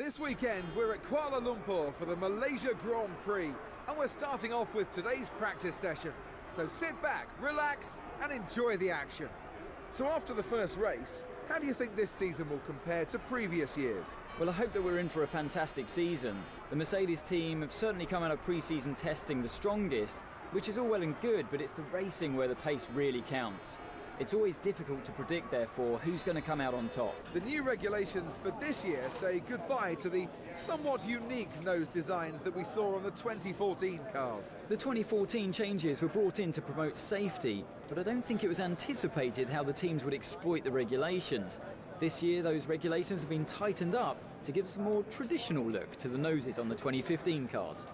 This weekend, we're at Kuala Lumpur for the Malaysia Grand Prix, and we're starting off with today's practice session. So sit back, relax, and enjoy the action. So, after the first race, how do you think this season will compare to previous years? Well, I hope that we're in for a fantastic season. The Mercedes team have certainly come out of pre season testing the strongest, which is all well and good, but it's the racing where the pace really counts. It's always difficult to predict, therefore, who's going to come out on top. The new regulations for this year say goodbye to the somewhat unique nose designs that we saw on the 2014 cars. The 2014 changes were brought in to promote safety, but I don't think it was anticipated how the teams would exploit the regulations. This year, those regulations have been tightened up to give us a more traditional look to the noses on the 2015 cars.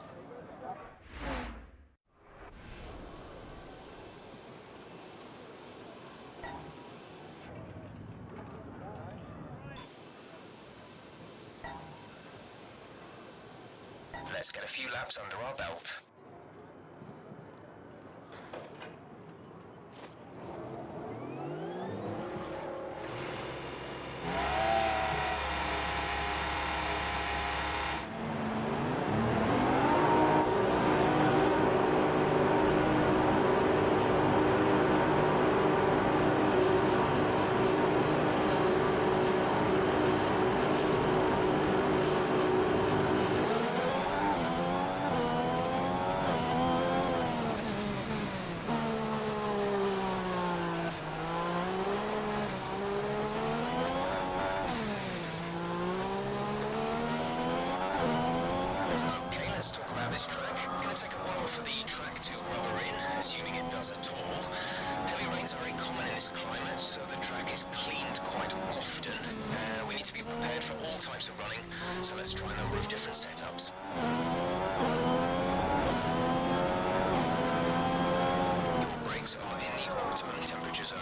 Few laps under our belt. Okay, let's talk about this track. It's going to take a while for the track to rubber in, assuming it does at all. Heavy rains are very common in this climate, so the track is cleaned quite often. Uh, we need to be prepared for all types of running, so let's try a number of different setups. Your brakes are in the optimum temperature zone.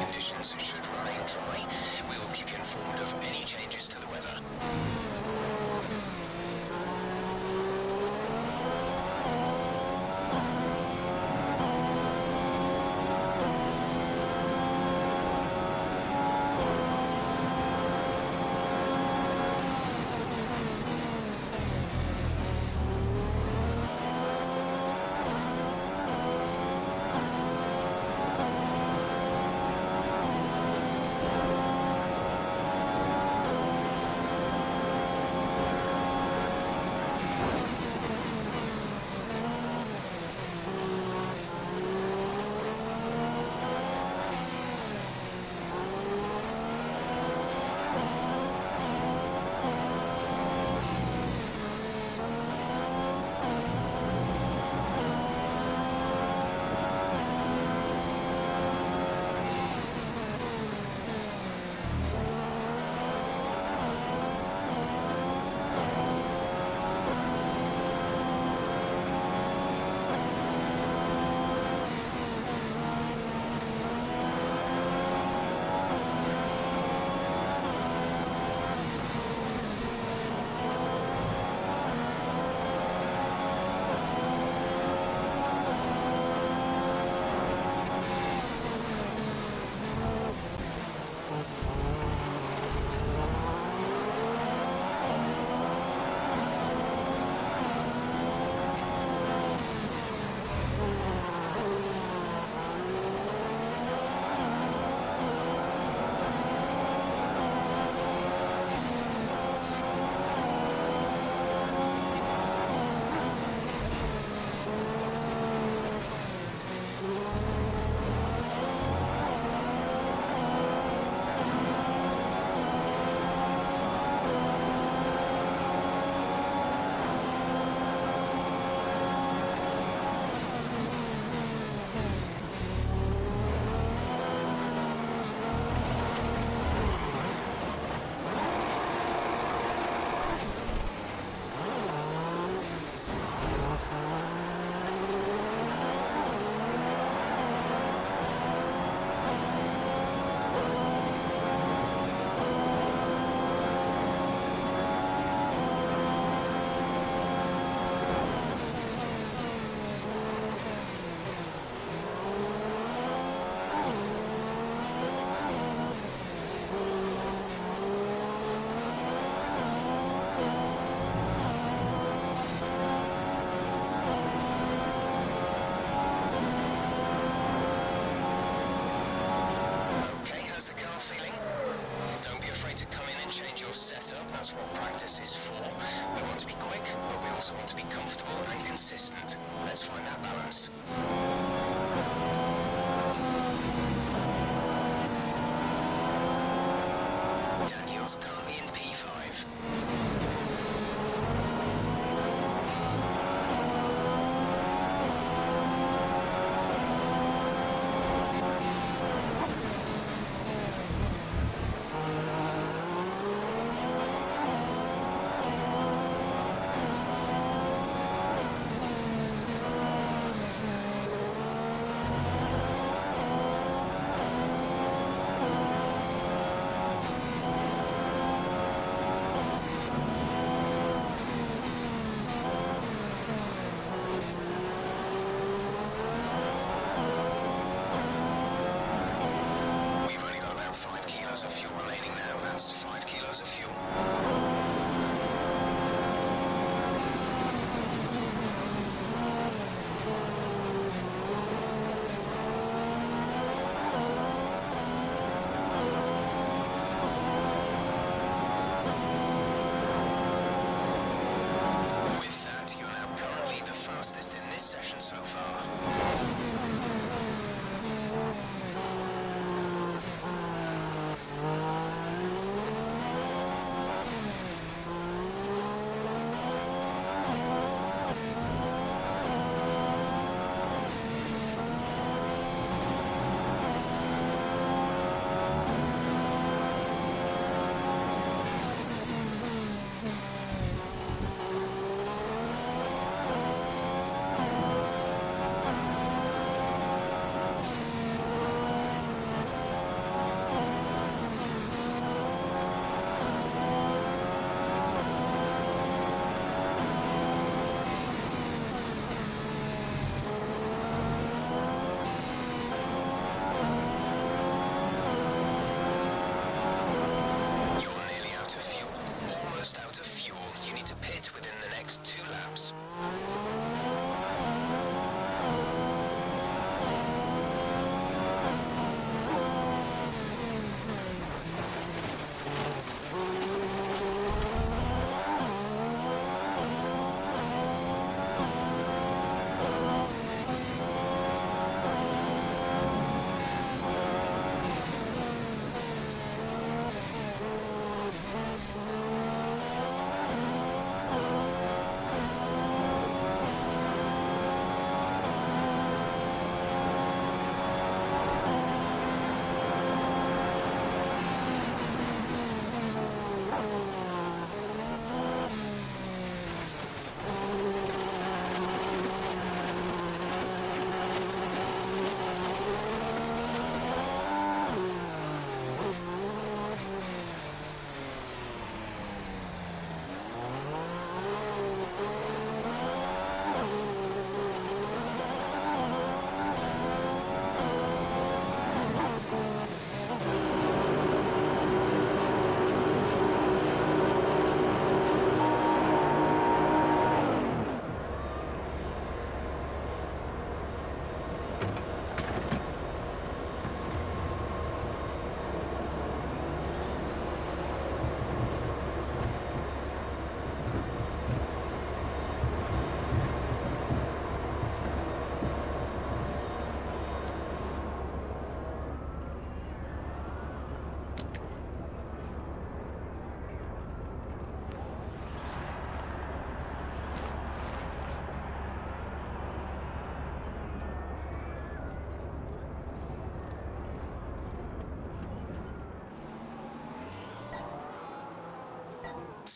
Conditions dry. We will keep you informed of any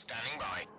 Standing by.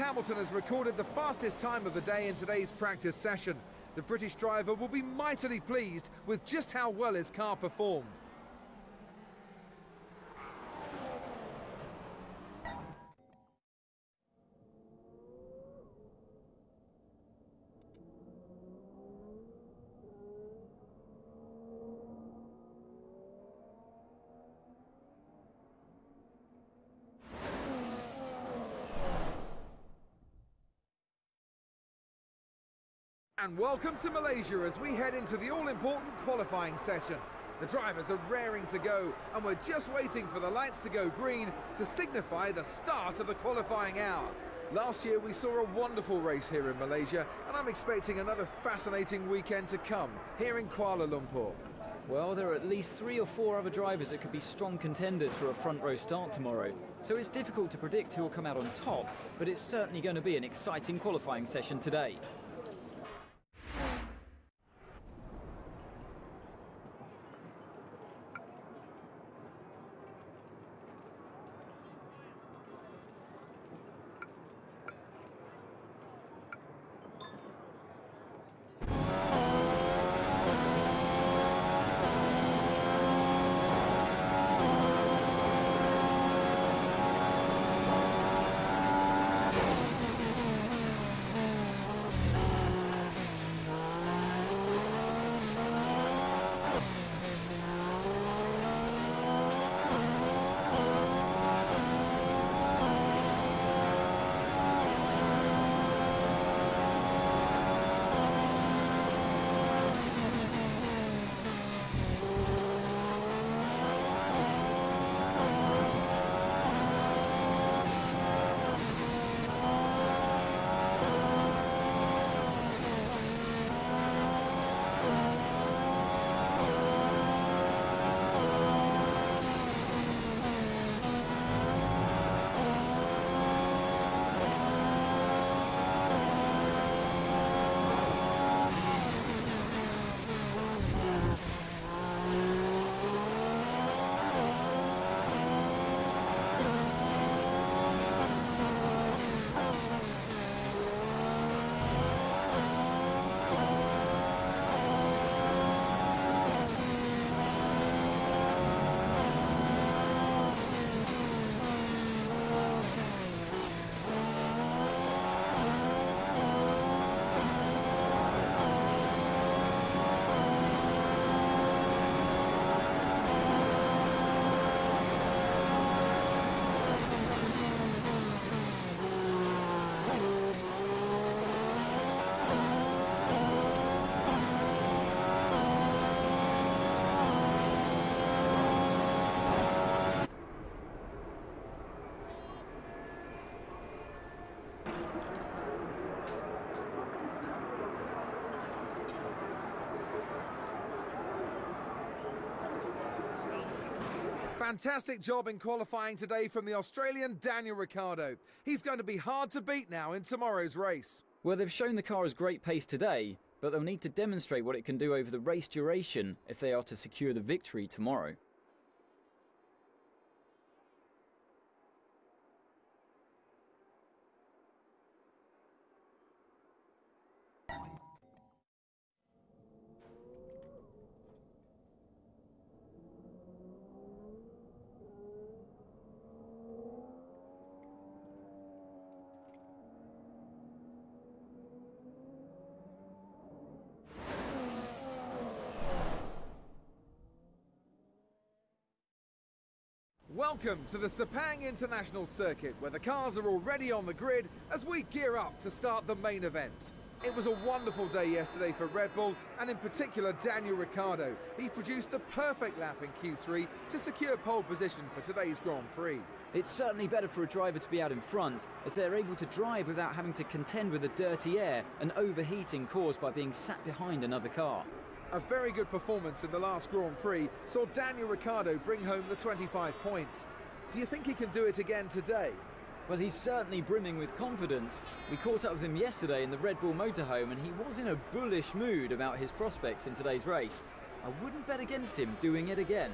Hamilton has recorded the fastest time of the day in today's practice session. The British driver will be mightily pleased with just how well his car performed. And welcome to Malaysia as we head into the all-important qualifying session. The drivers are raring to go and we're just waiting for the lights to go green to signify the start of the qualifying hour. Last year we saw a wonderful race here in Malaysia and I'm expecting another fascinating weekend to come here in Kuala Lumpur. Well, there are at least three or four other drivers that could be strong contenders for a front row start tomorrow. So it's difficult to predict who will come out on top, but it's certainly going to be an exciting qualifying session today. Fantastic job in qualifying today from the Australian Daniel Ricciardo. He's going to be hard to beat now in tomorrow's race. Well, they've shown the car has great pace today, but they'll need to demonstrate what it can do over the race duration if they are to secure the victory tomorrow. Welcome to the Sepang International Circuit, where the cars are already on the grid as we gear up to start the main event. It was a wonderful day yesterday for Red Bull, and in particular Daniel Ricciardo. He produced the perfect lap in Q3 to secure pole position for today's Grand Prix. It's certainly better for a driver to be out in front, as they're able to drive without having to contend with the dirty air and overheating caused by being sat behind another car. A very good performance in the last Grand Prix saw Daniel Ricciardo bring home the 25 points. Do you think he can do it again today? Well, he's certainly brimming with confidence. We caught up with him yesterday in the Red Bull motorhome and he was in a bullish mood about his prospects in today's race. I wouldn't bet against him doing it again.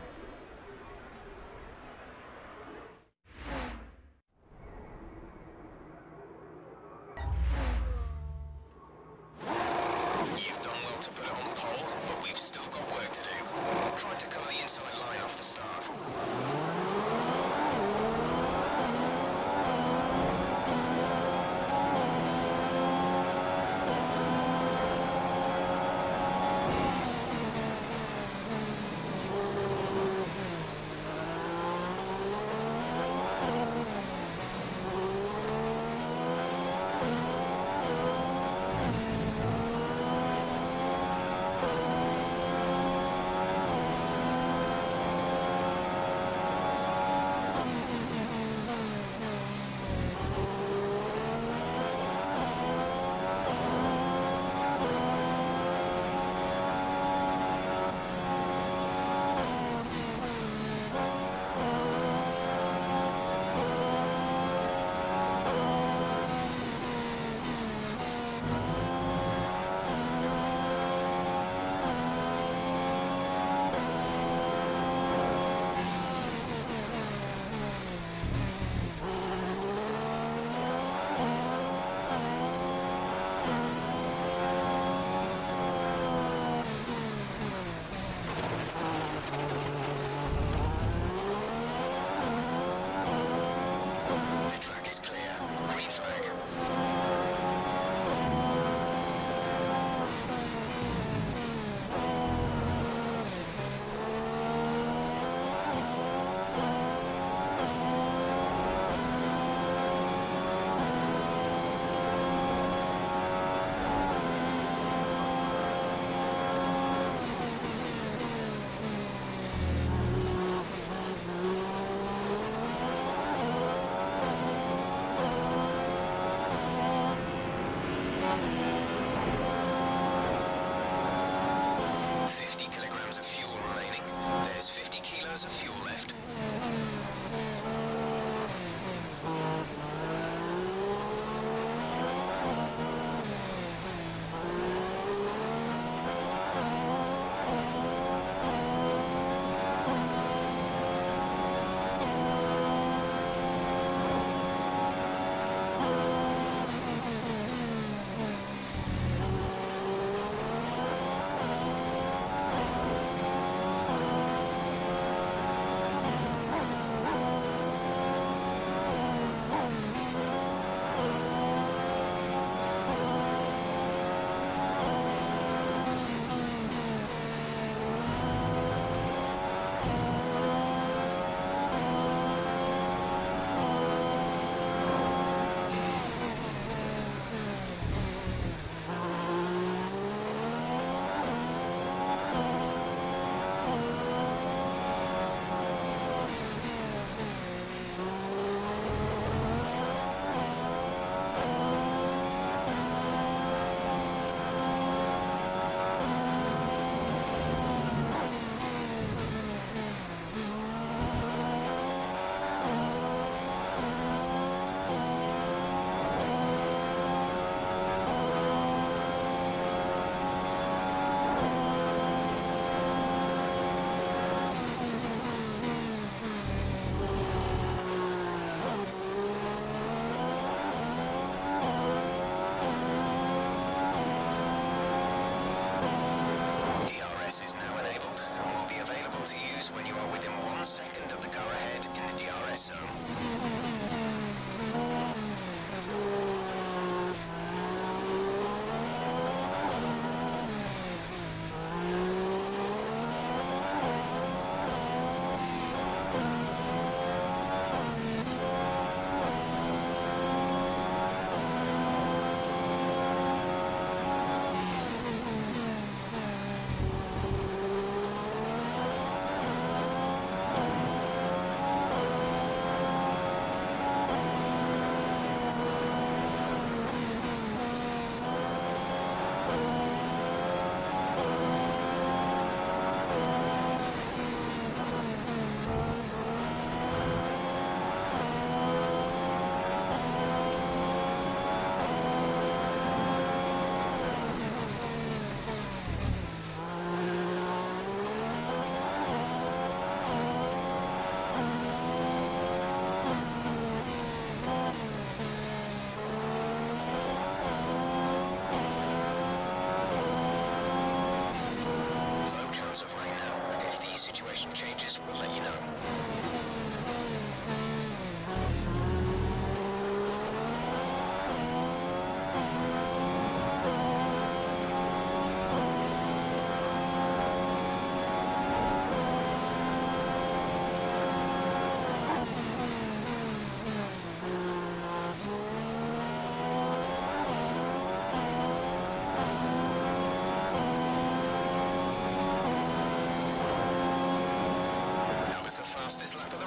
The fastest lap of the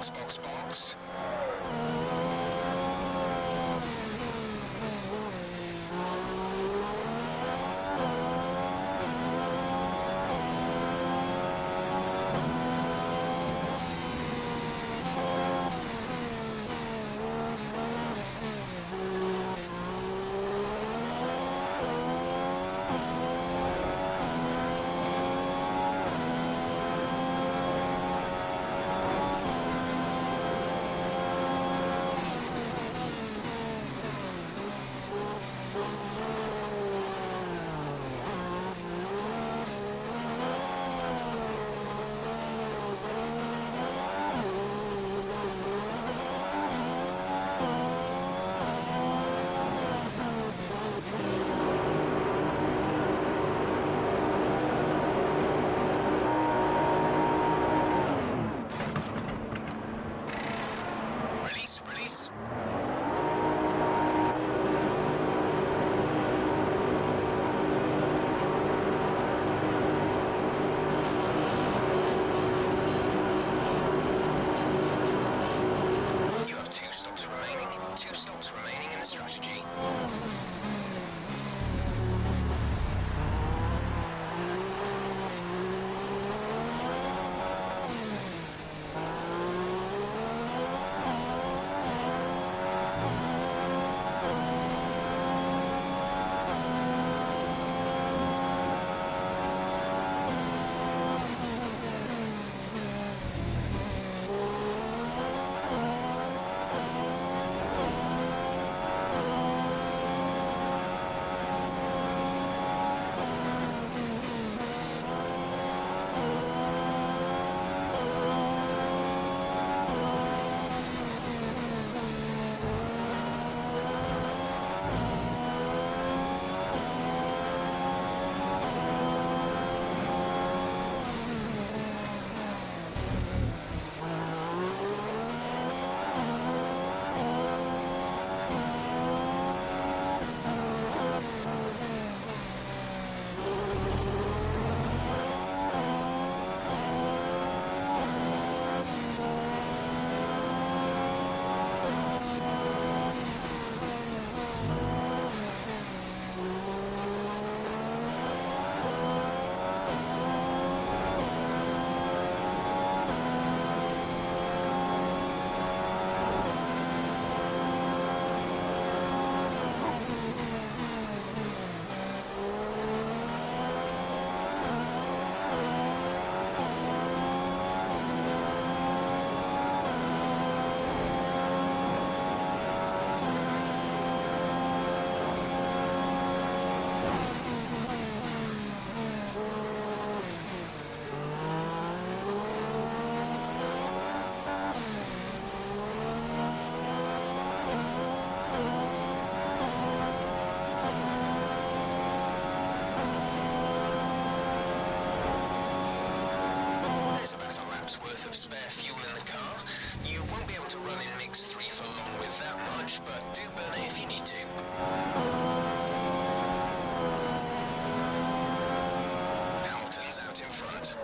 Box, box, box. Spare fuel in the car. You won't be able to run in mix 3 for long with that much, but do burn it if you need to. Hamilton's out in front.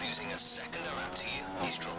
using a second are up to you. He's dropped.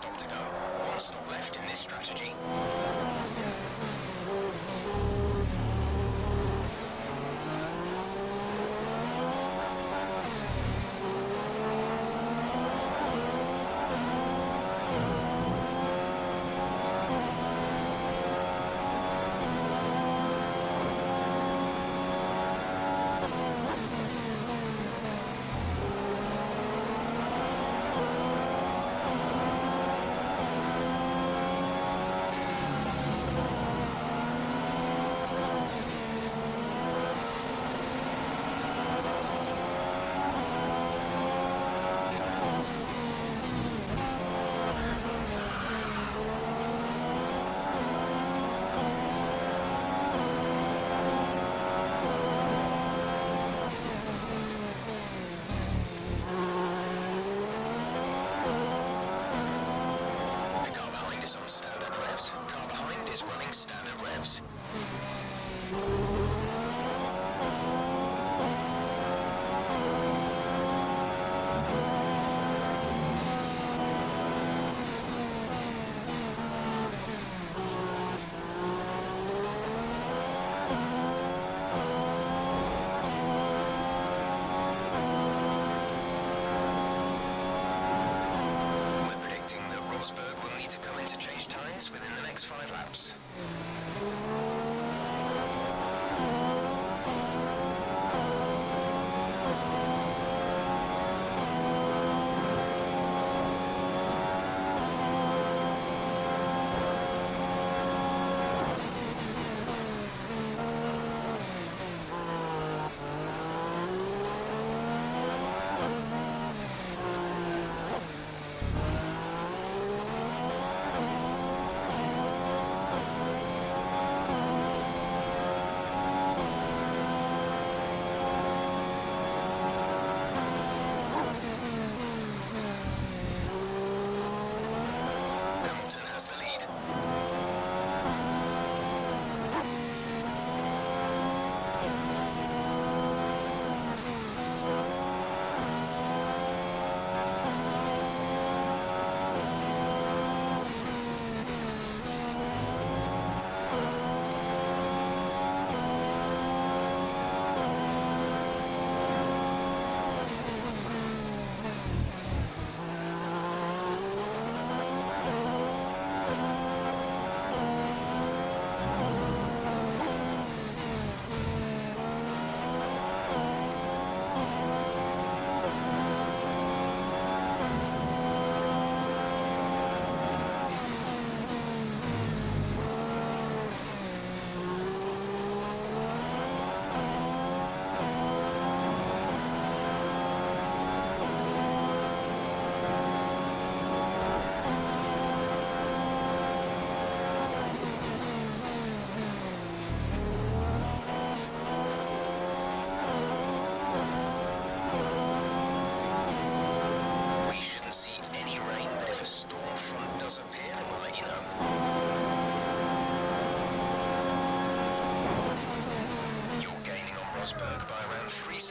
stop to go, one stop left in this strategy.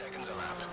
Seconds a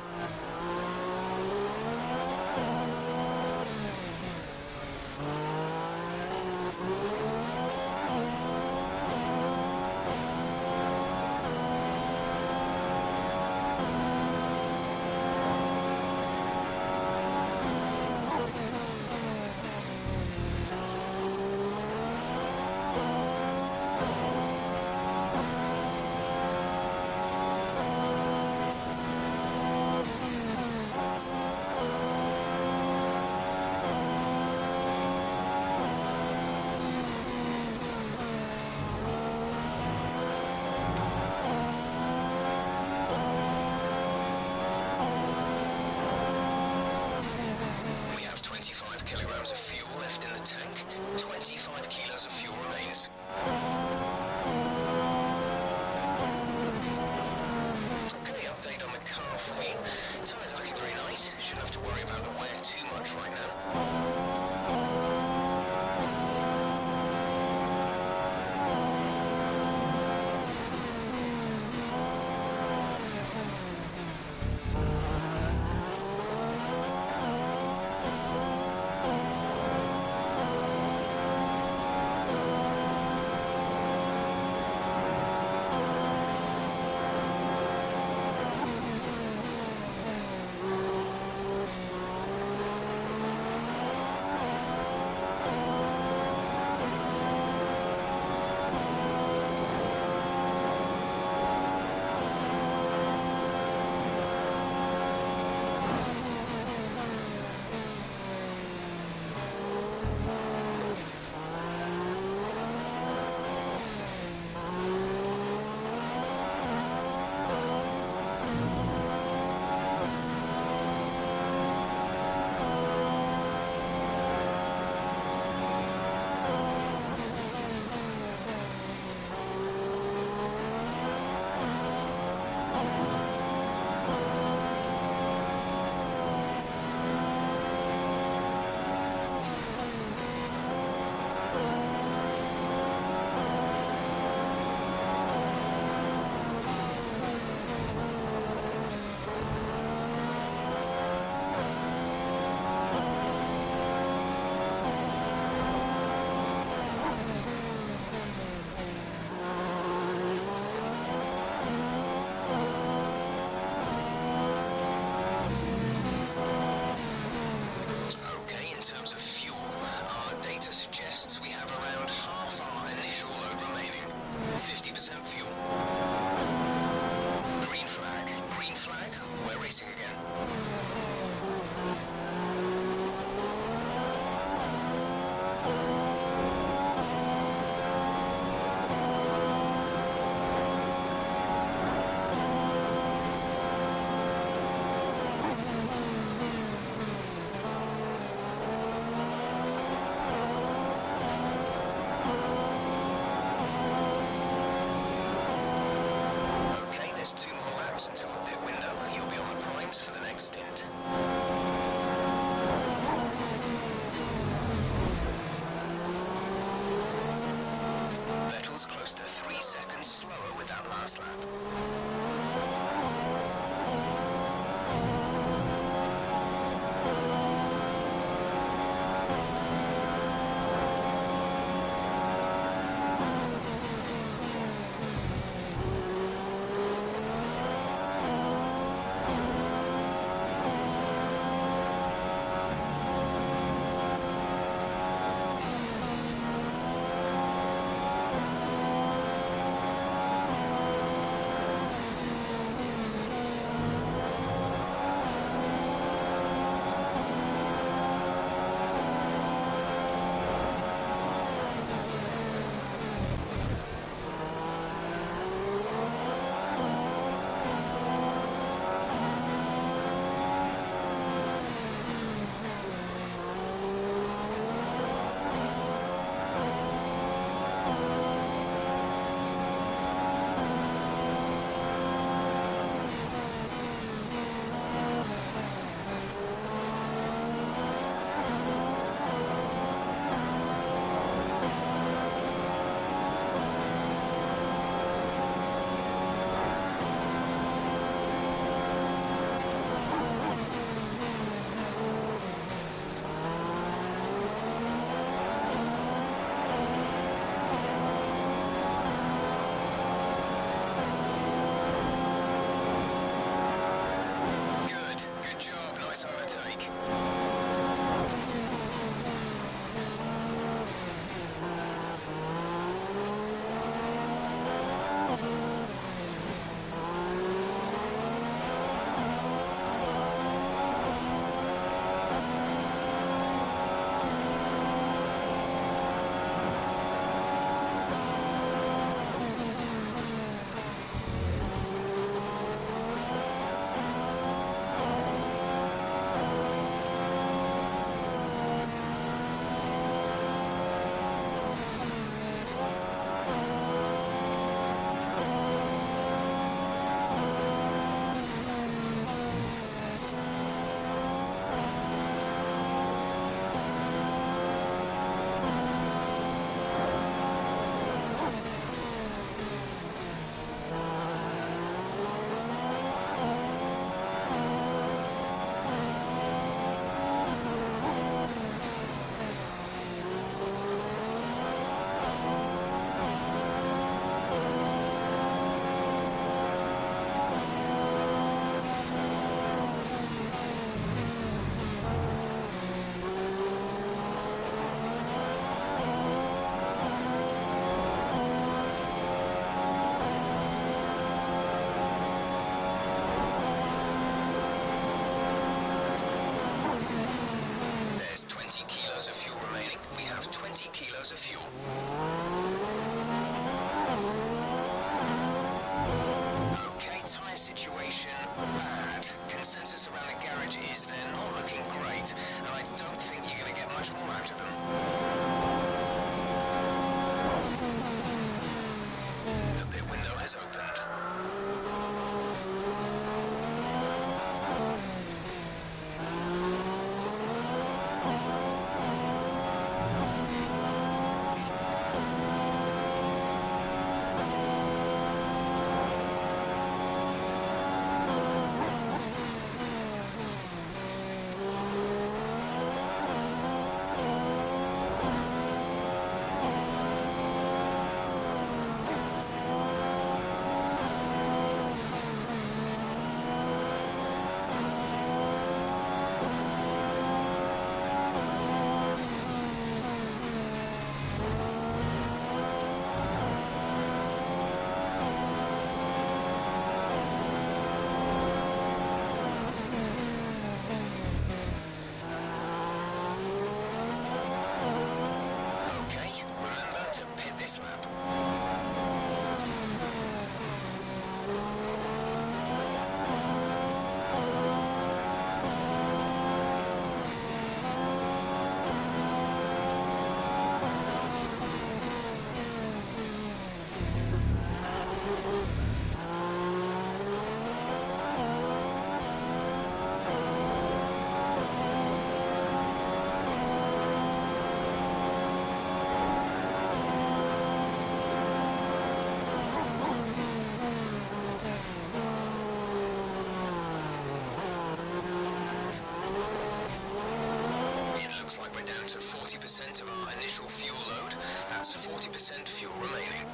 40% of our initial fuel load, that's 40% fuel remaining.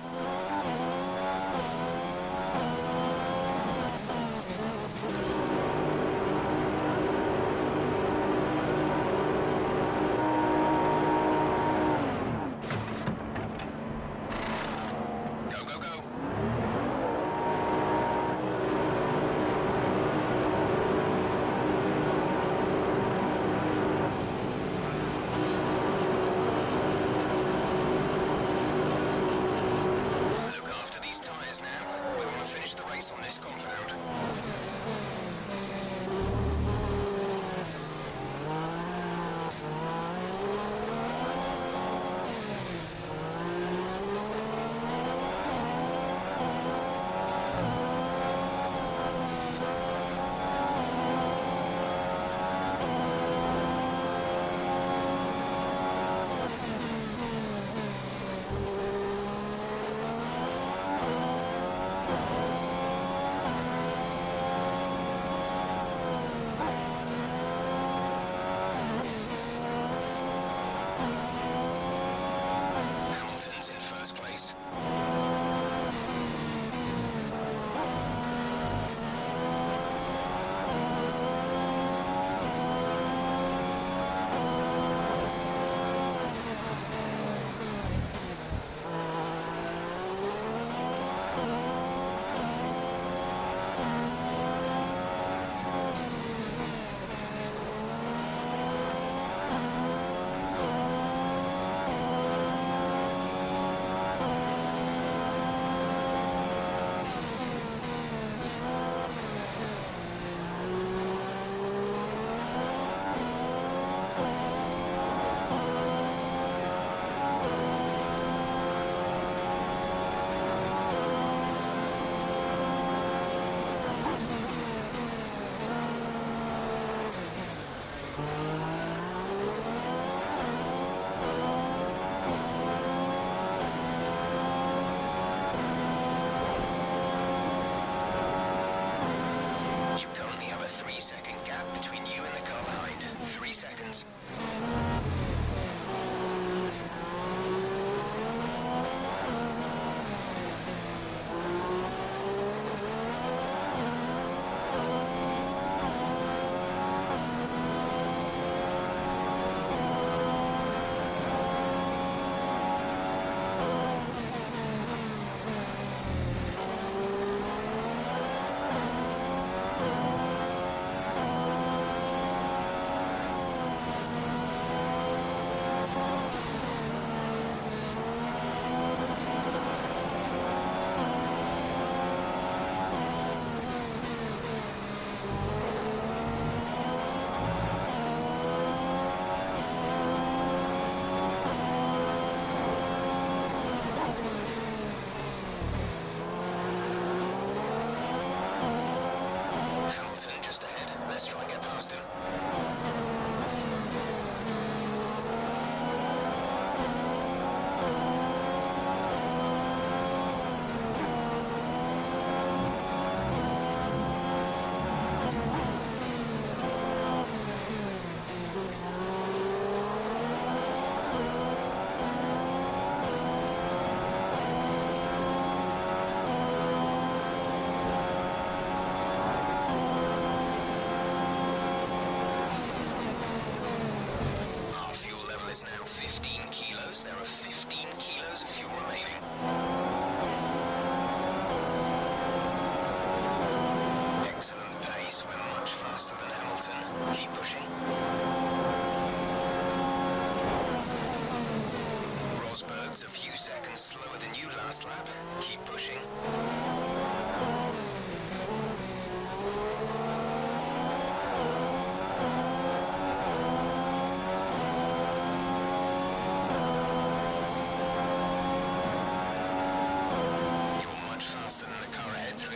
Sarah.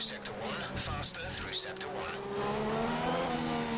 Sector 1, faster through Sector 1.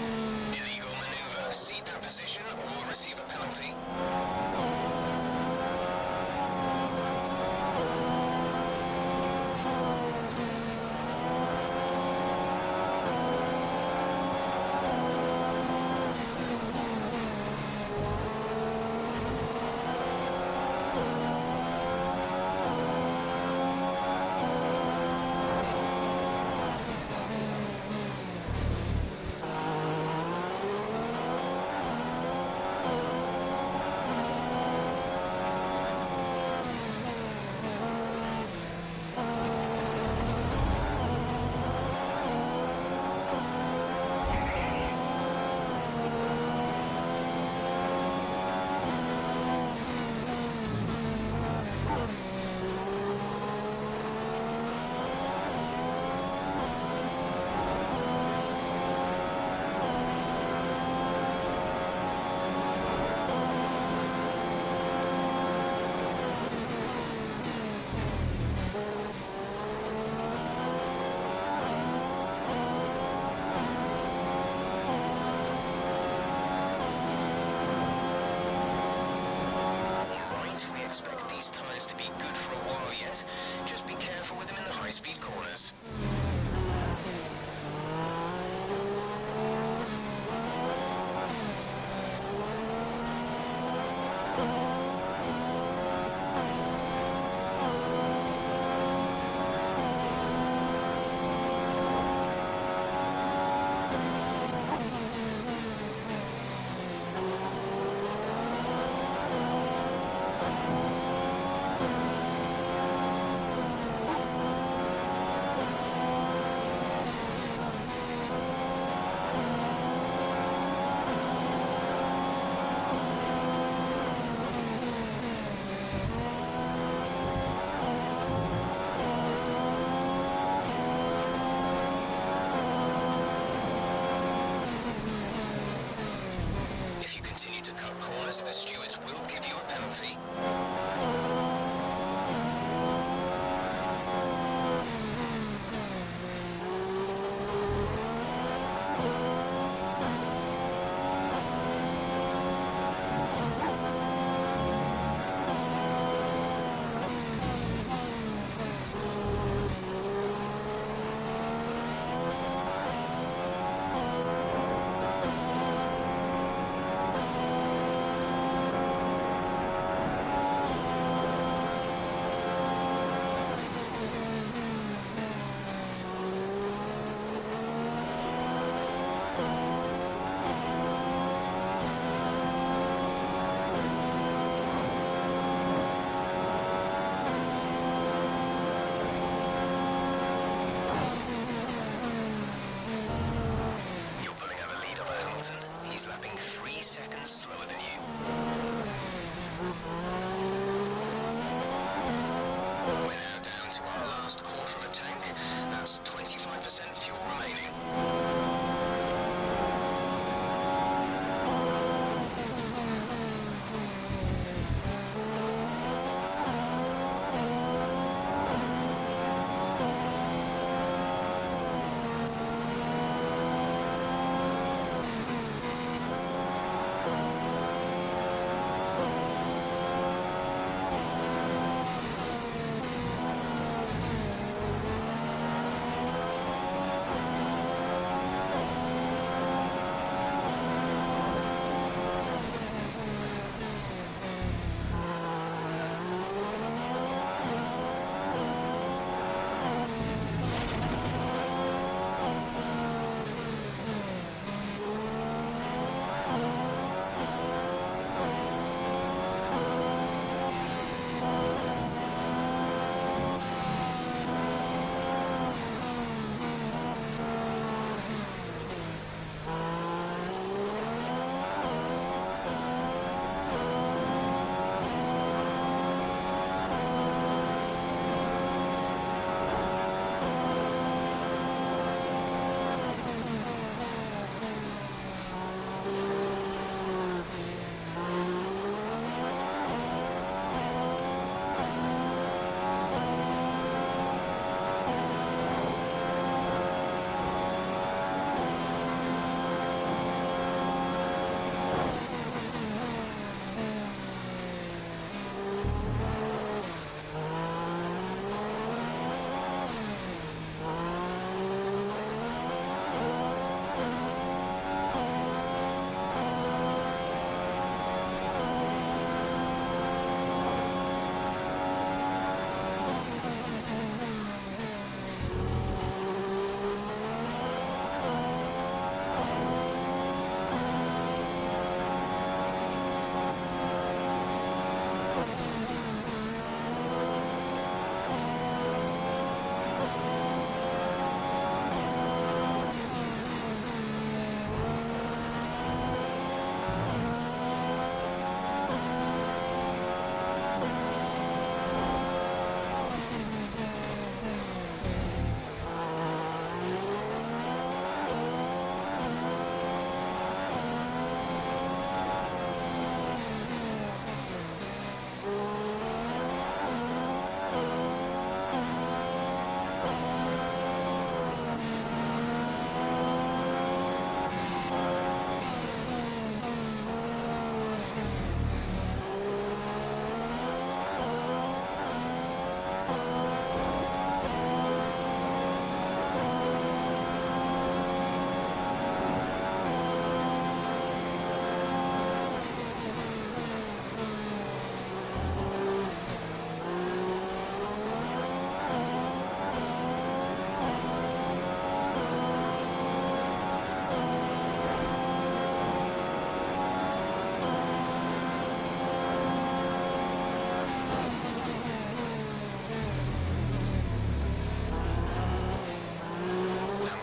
You continue to cut corners, the stewards will give you a penalty.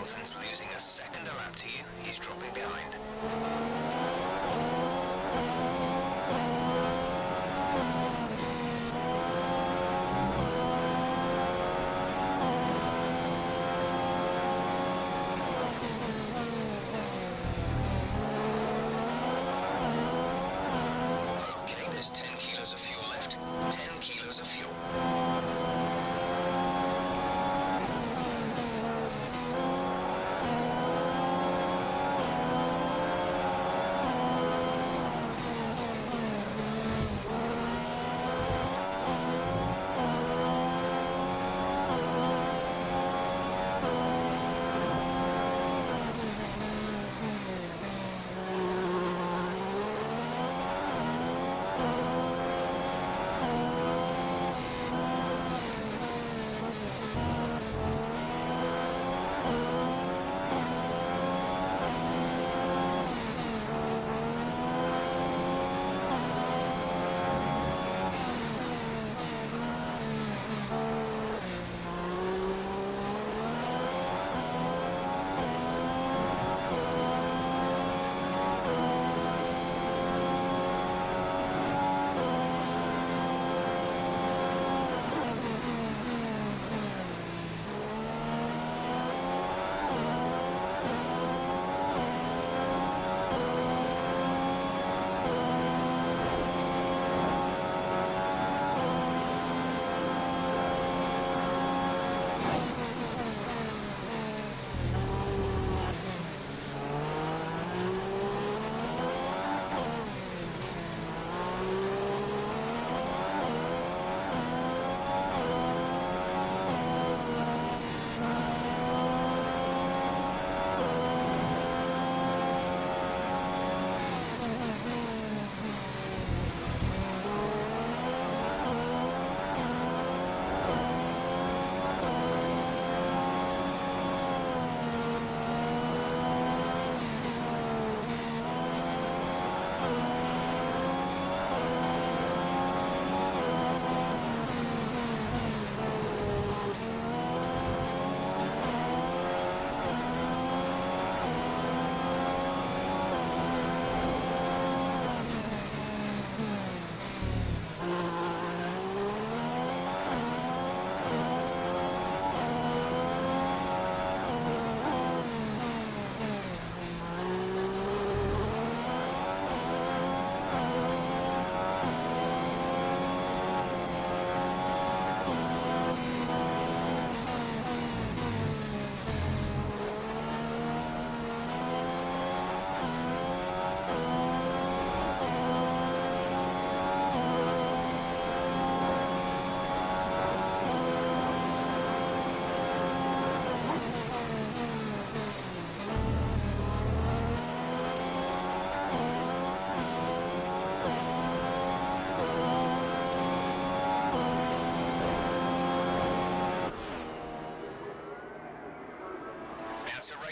Hamilton's losing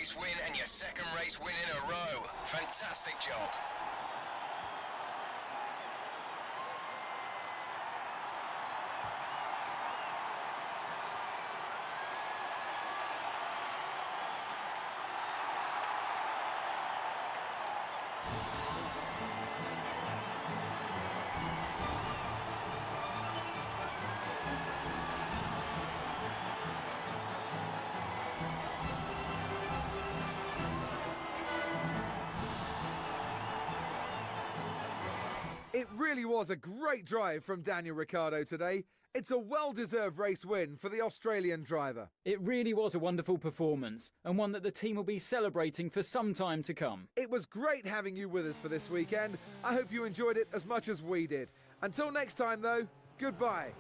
race win and your second race win in a row. Fantastic job. Really was a great drive from Daniel Ricciardo today. It's a well deserved race win for the Australian driver. It really was a wonderful performance, and one that the team will be celebrating for some time to come. It was great having you with us for this weekend. I hope you enjoyed it as much as we did. Until next time, though, goodbye.